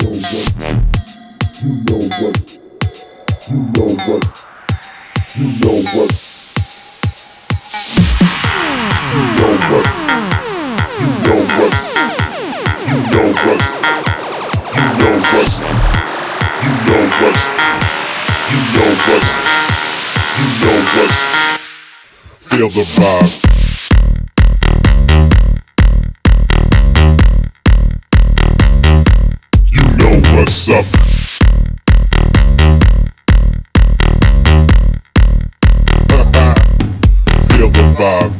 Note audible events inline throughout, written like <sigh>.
you know what, you know what, you know what, you know what. Feel the vibe. What's up. <laughs> Feel the vibe.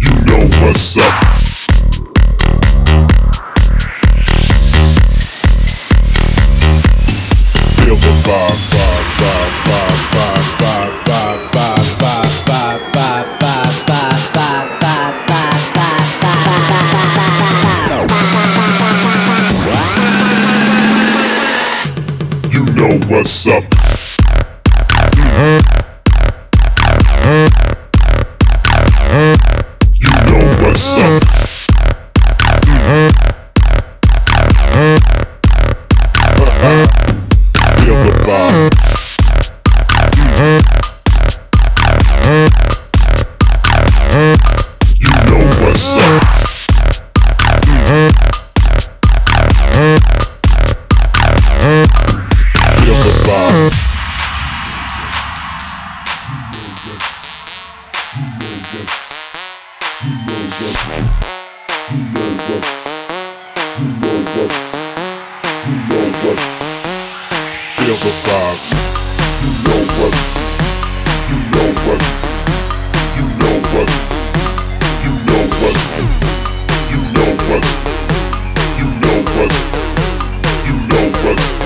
You know what's up. Feel the vibe, vibe, vibe, vibe, vibe, vibe, Know what's up. You know what's up. Feel the vibe. Feel the vibe. You know what? You know what? You know what? You know what? You know what? You know what? You know what?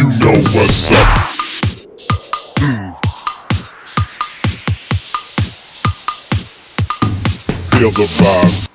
You know what's up. Mm. Feel the vibe.